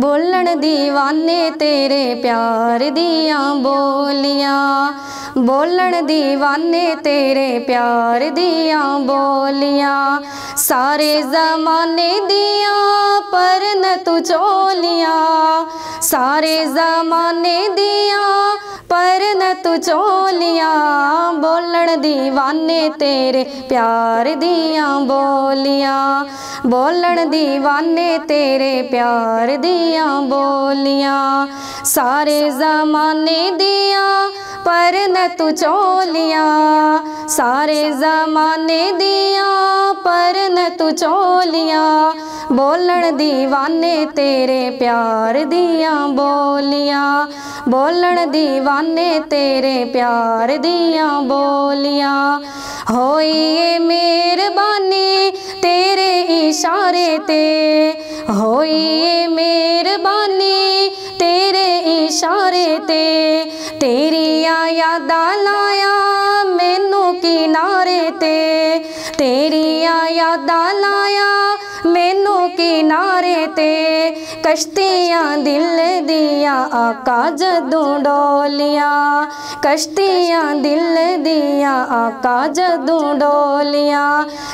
ਬੋਲਣ ਦੀਵਾਨੇ ਤੇਰੇ ਪਿਆਰ ਦੀਆਂ ਬੋਲੀਆਂ। ਬੋਲਣ ਦੀਵਾਨੇ ਤੇਰੇ ਪਿਆਰ ਦੀਆਂ ਬੋਲੀਆਂ। ਸਾਰੇ ਜ਼ਮਾਨੇ ਦੀਆਂ ਪਰਨ ਤੂੰ ਚੋਲੀਆਂ। ਸਾਰੇ ਜ਼ਮਾਨੇ ਦੀਆਂ ਪਰ ਪਰਨ ਤੂੰ ਚੋਲੀਆਂ ਬੋਲਣ ਦੀਵਾਨੇ ਤੇਰੇ, ਪਿਆਰ ਦੀਆਂ ਬੋਲੀਆਂ। ਬੋਲਣ ਦੀਵਾਨੇ ਤੇਰੇ, ਪਿਆਰ ਦੀਆਂ ਬੋਲੀਆਂ। ਸਾਰੇ ਜ਼ਮਾਨੇ ਦੀਆਂ ਕਰਨਾ ਤੂੰ ਚੋਲੀਆਂ। ਸਾਰੇ ਜ਼ਮਾਨੇ ਦੀਆਂ ਪਰਨਾ ਤੂੰ ਚੋਲੀਆਂ। ਬੋਲਣ ਦੀਵਾਨੇ ਤੇਰੇ ਪਿਆਰ ਦੀਆਂ ਬੋਲੀਆਂ। ਬੋਲਣ ਦੀਵਾਨੇ ਤੇਰੇ ਪਿਆਰ ਦੀਆਂ ਬੋਲੀਆਂ। ਹੋਈ ਏ ਮਿਹਰਬਾਨੀ ਤੇਰੇ ਇਸ਼ਾਰੇ ਤੇ। ਹੋਈ ਏ ਮਿਹਰਬਾਨੀ इशारे ते तेरिया यादा लाया मैनू किनारे ते। तेरिया यादा लाया मैनू किनारे ते। कश्तियाँ दिल दिया आका जदू डोलिया, कश्तियाँ दिल दिया आका जदू डोलिया।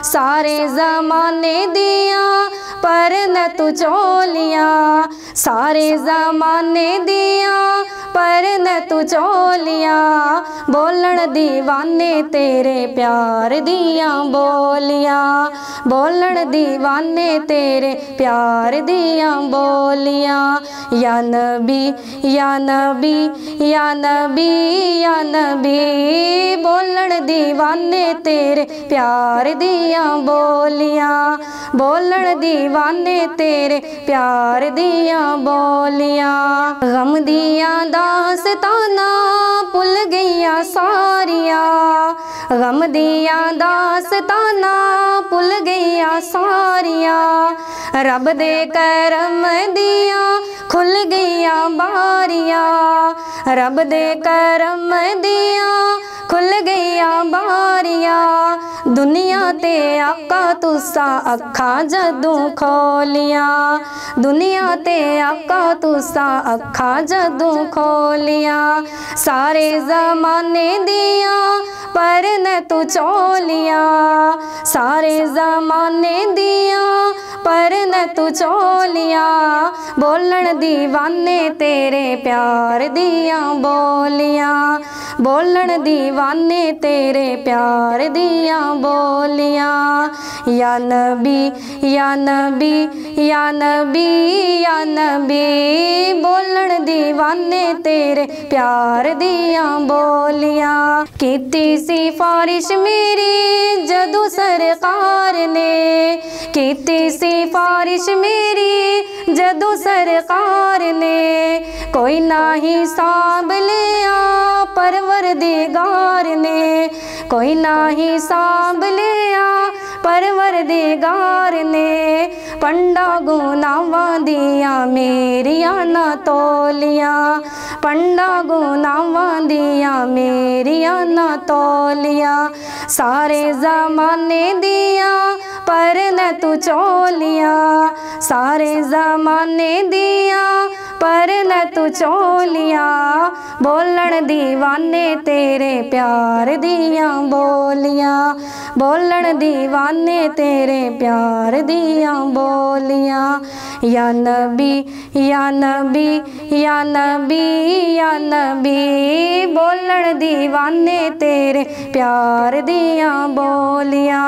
सारे जमाने दिया पर न तू चोलिया, सारे जमाने दिया करने तू चोलिया बोलन दीवाने तेरे प्यार दिया बोलिया बोलन दीवाने तेरे प्यार दिया बोलिया या नबी या नबी या नबी या नबी बोलन दीवाने तेरे प्यार दिया बोलिया बोलन दीवाने तेरे प्यार दिया बोलिया गम दिया दा ਦਾਸਤਾਨਾਂ ਭੁੱਲ ਗਈਆਂ ਸਾਰੀਆਂ। ਗਮ ਦੀਆਂ ਦਾਸਤਾਨਾਂ ਭੁੱਲ ਗਈਆਂ ਸਾਰੀਆਂ। ਰੱਬ ਦੇ ਕਰਮ ਦੀਆਂ ਖੁੱਲ ਗਈਆਂ ਬਾਰੀਆਂ। ਰੱਬ ਦੇ ਕਰਮ ਦੀਆਂ ਖੁੱਲ ਗਈਆਂ ਬਾਰੀਆਂ। ਦੁਨੀਆ ਤੇ ਆਕਾ ਤੁਸਾਂ ਅੱਖਾਂ ਜਦੋਂ ਖੋਲੀਆਂ। ਦੁਨੀਆ ਤੇ ਆਕਾ ਤੁਸਾਂ ਅੱਖਾਂ ਜਦੋਂ ਖੋਲੀਆਂ। ਸਾਰੇ ਜ਼ਮਾਨੇ ਦੀਆਂ ਪਰਨ ਤੂੰ ਚੋਲੀਆਂ। ਸਾਰੇ ਜ਼ਮਾਨੇ ਦੀਆਂ ਪਰਨ ਤੂੰ ਚੋਲੀਆਂ। ਬੋਲਣ دیਵਾਨੇ ਤੇਰੇ ਪਿਆਰ ਦੀਆਂ ਬੋਲੀਆਂ। ਬੋਲਣ ने तेरे प्यार दिया बोलियाँ। या नबी या नबी या नबी या नबी बोलन दीवाने तेरे प्यार दिया बोलियाँ। ਕੀਤੀ सिफारिश मेरी जदू ਜਦੋਂ ਸਰਕਾਰ ਨੇ ਕੀਤੀ ਸੀ ਫਾਰਿਸ਼ ਮੇਰੀ ਜਦੋਂ ਸਰਕਾਰ ਨੇ ਕੋਈ ਨਾ ਹੀ ਸਾਂਭ ਲਿਆ ਕੋਈ ਨਾ ਹੀ ਸਾਂਭ ਲਿਆ ਪਰਵਰਦੀਗਾਰ ਨੇ ਪੰਡਾ ਗੁਨਾਵਾਂ ਦੀਆਂ ਮੇਰੀਆਂ ਨਾ ਤੋਲੀਆਂ। ਪੰਡਾ ਗੁਨਾਵਾਂ ਦੀਆਂ ਮੇਰੀਆਂ ਨਾ ਤੋਲੀਆਂ। ਸਾਰੇ ਜ਼ਮਾਨੇ ਦੀਆਂ, ਪਰ ਪਰਨ ਤੂੰ ਚੋਲੀਆਂ। ਸਾਰੇ ਜ਼ਮਾਨੇ ਦੀਆਂ पर न तू चोलिया बोलन दीवाने तेरे प्यार दिया बोलिया बोलन दीवाने तेरे प्यार दिया बोलिया या नबी या नबी या नबी या नबी बोलन दीवाने तेरे प्यार दिया बोलिया